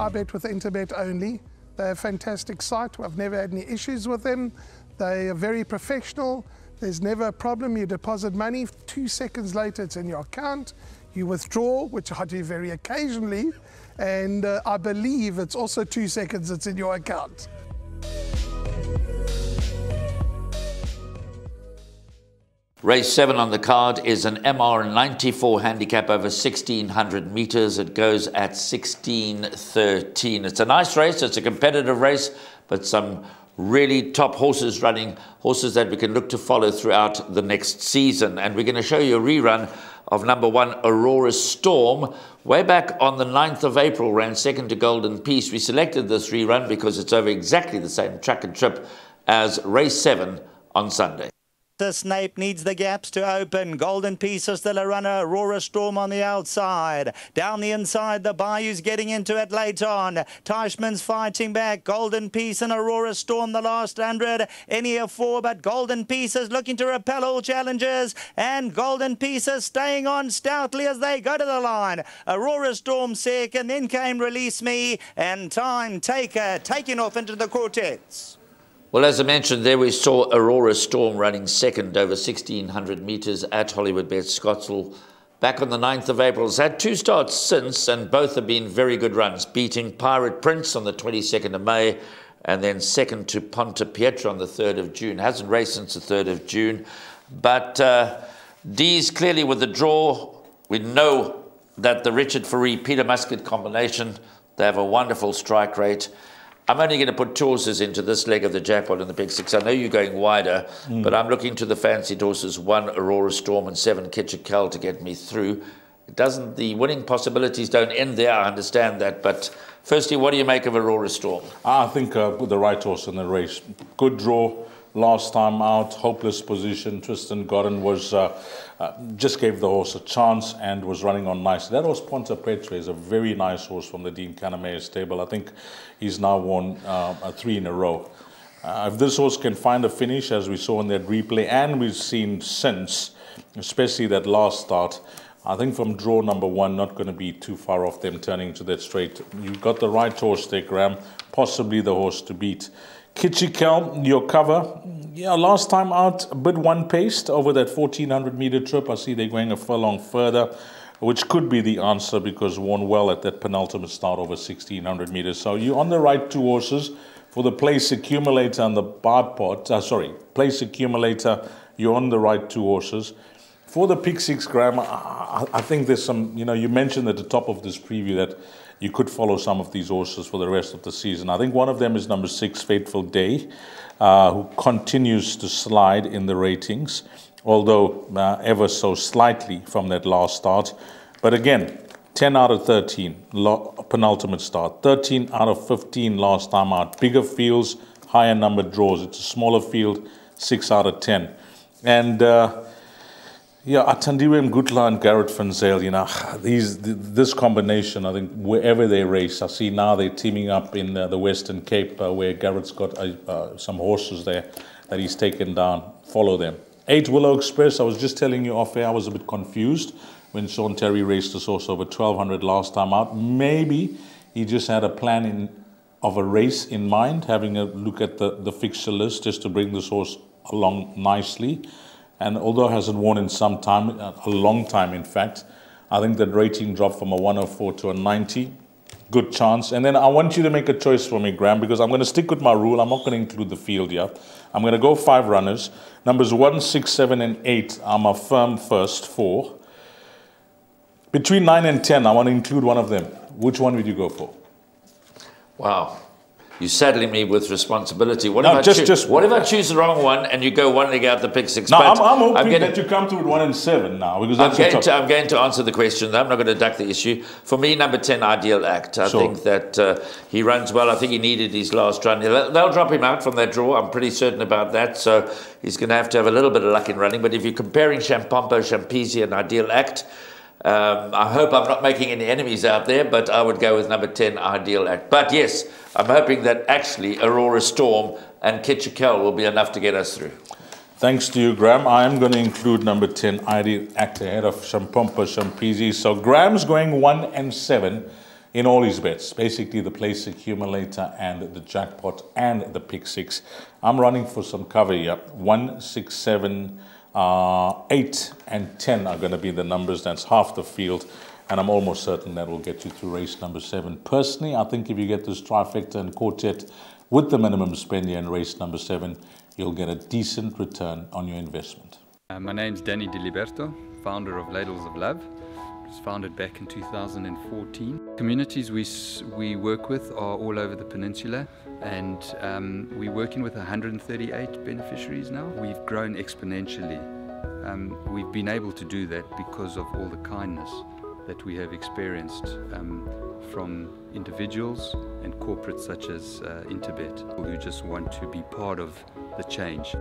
I bet with Interbet only. They're a fantastic site. I've never had any issues with them. They are very professional. There's never a problem. You deposit money, two seconds later it's in your account. You withdraw, which I do very occasionally, and uh, I believe it's also two seconds it's in your account. Race 7 on the card is an MR94 handicap over 1600 meters. It goes at 1613. It's a nice race, it's a competitive race, but some really top horses running, horses that we can look to follow throughout the next season. And we're going to show you a rerun of number one, Aurora Storm. Way back on the 9th of April, ran second to Golden Peace. We selected this rerun because it's over exactly the same track and trip as race 7 on Sunday. The Snape needs the gaps to open. Golden Peace is still a runner. Aurora Storm on the outside. Down the inside, the Bayou's getting into it late on. Teichmann's fighting back. Golden Peace and Aurora Storm the last hundred. Any of four, but Golden Peace is looking to repel all challenges. And Golden Peace is staying on stoutly as they go to the line. Aurora Storm second, then came Release Me. And Time Taker taking off into the quartets. Well, as I mentioned, there we saw Aurora Storm running second over 1,600 metres at Hollywood Bet Scottsville back on the 9th of April. It's had two starts since, and both have been very good runs, beating Pirate Prince on the 22nd of May and then second to Ponte Pietra on the 3rd of June. Hasn't raced since the 3rd of June. But uh, D's clearly with the draw. We know that the Richard Fourie Peter Muscat combination, they have a wonderful strike rate. I'm only going to put horses into this leg of the jackpot in the Pick Six. I know you're going wider, mm. but I'm looking to the fancied horses one Aurora Storm and seven Kitchikel to get me through. It doesn't the winning possibilities don't end there. I understand that, but firstly, what do you make of Aurora Storm? I think uh, with the right horse in the race, good draw last time out, hopeless position. Tristan Godden was uh, uh, just gave the horse a chance and was running on nice. That was Ponte Pietra, is a very nice horse from the Dean Kannemeyer stable. I think he's now won uh, three in a row. Uh, if this horse can find a finish, as we saw in that replay, and we've seen since, especially that last start, I think from draw number one, not going to be too far off them turning to that straight. You've got the right horse there, Graham, possibly the horse to beat. Kitchikel, your cover. Yeah, last time out, a bit one paced over that 1400 meter trip. I see they're going a furlong further, which could be the answer because won well at that penultimate start over 1600 meters. So you're on the right two horses for the place accumulator and the bar pot. Uh, sorry, place accumulator, you're on the right two horses. For the pick six Graham, I, I think there's some, you know, you mentioned at the top of this preview that you could follow some of these horses for the rest of the season. I think one of them is number six, Fateful Day, uh, who continues to slide in the ratings, although uh, ever so slightly from that last start. But again, 10 out of 13, penultimate start. 13 out of 15 last time out. Bigger fields, higher number draws. It's a smaller field, 6 out of 10. And uh, yeah, Athandiwe Mgudlwa and Garrett Zyl, you know, these, this combination, I think wherever they race, I see now they're teaming up in the Western Cape uh, where Garrett's got uh, uh, some horses there that he's taken down. Follow them. 8 Willow Express, I was just telling you off air, I was a bit confused when Sean Tarry raced this horse over 1200 last time out. Maybe he just had a plan in, of a race in mind, having a look at the, the fixture list just to bring this horse along nicely. And although it hasn't won in some time, uh, a long time in fact, I think that rating dropped from a 104 to a 90. Good chance. And then I want you to make a choice for me, Graham, because I'm going to stick with my rule. I'm not going to include the field here. I'm going to go five runners. Numbers one, six, seven, and eight are my firm first four. Between nine and 10, I want to include one of them. Which one would you go for? Wow. You're saddling me with responsibility. What, no, if, I just, choose, just, what if I choose the wrong one and you go one leg out the pick six? No, I'm, I'm hoping I'm that you come through with one and seven now because I'm going, to, I'm going to answer the question. I'm not going to duck the issue. For me, number 10, Ideal Act. I sure. think that uh, he runs well. I think he needed his last run. They'll, they'll drop him out from that draw. I'm pretty certain about that. So he's going to have to have a little bit of luck in running. But if you're comparing Shampompo, Champisi, and Ideal Act, um, I hope I'm not making any enemies out there, but I would go with number 10, Ideal Act. But yes, I'm hoping that actually Aurora Storm and Kitchikel will be enough to get us through. Thanks to you, Graham. I am going to include number 10, Ideal Act, ahead of Shampompo Champisi. So Graham's going 1 and 7. in all his bets. Basically, the place accumulator and the jackpot and the pick six. I'm running for some cover here. One, six, seven, uh, eight, and ten are going to be the numbers. That's half the field. And I'm almost certain that will get you to race number seven. Personally, I think if you get this trifecta and quartet with the minimum spend here in race number seven, you'll get a decent return on your investment. Uh, my name's Danny Diliberto, founder of Ladles of Love. Was founded back in 2014. Communities we, we work with are all over the peninsula and um, we're working with 138 beneficiaries now. We've grown exponentially. Um, we've been able to do that because of all the kindness that we have experienced um, from individuals and corporates such as uh, Interbet who just want to be part of the change.